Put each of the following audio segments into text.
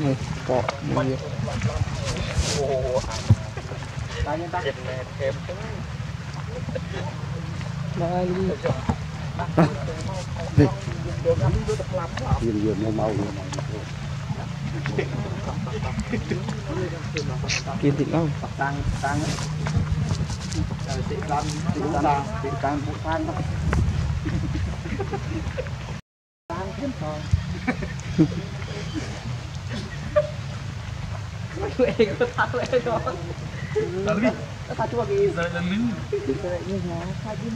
Này, bỏ mùi gì Đây nhân ta Đây Đi Dường dường màu màu Kiên thịt không? Tăng, tăng Thịt tăng, thịt tăng, thịt tăng, thịt tăng Tăng kiếm thôi chị tăng chị tăng chị tăng một phan thôi. Tăng thêm thôi. Tụi em có thắt lên đó. Nó thắt chua kì. Rồi là nứng. Rồi như nhà thắt với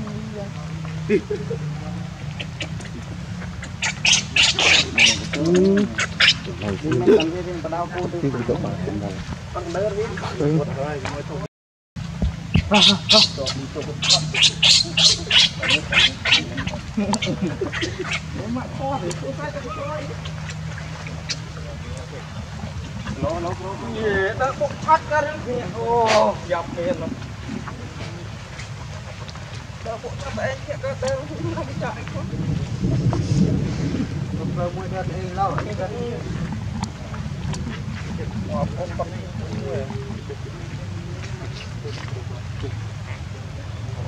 mình đi ra. អឺ Mình cần cái cái đau cô từ ទីទៅបាទខ្ញុំដល់ con đỡ đi. អឺ Rồi, mới thôi. Nếu mà kho thì tôi phải cho cái coi. Nó nó nó gì đó bốc phát ra đến kìa. Ô, dọc miền lắm. Đó bốc phát đấy kìa cái đây không chạy không. Lúc đó mới ra đây lâu cái gần. Wow, con con này.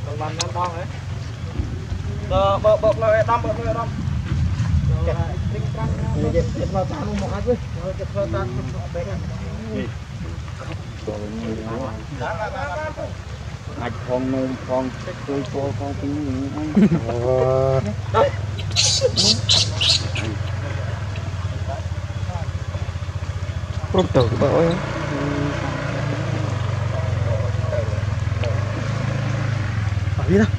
Còn làm năm đong đấy. Ờ, bợ bợ lại đâm bợ lại đâm. Rồi, chết chết vào tao một hai với. Rồi chết vào tao một bé này. អាចផងនោមផងជួយពោផងពីនេះហ្នឹង Đây. ព្រមទៅបើអើយ អីណា ជិះជ្រុះទៅ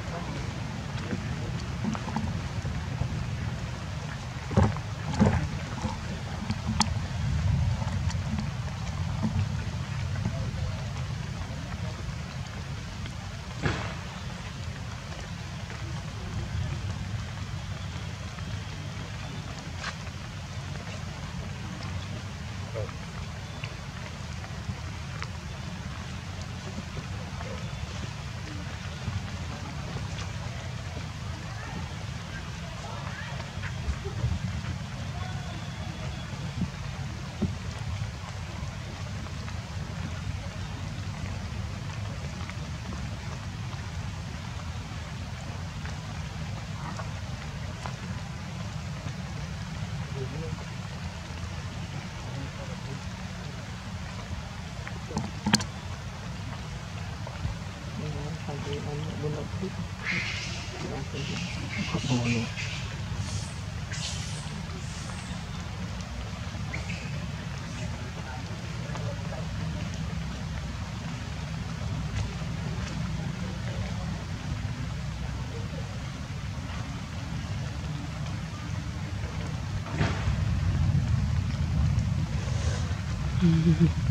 加工の。Mm-hmm.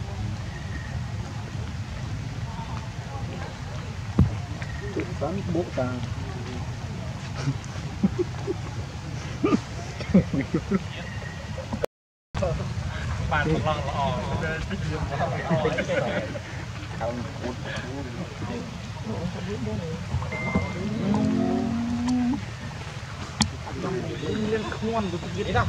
Tụi bộ ta. Bạn một lần lọ Liên khuôn của cái đó.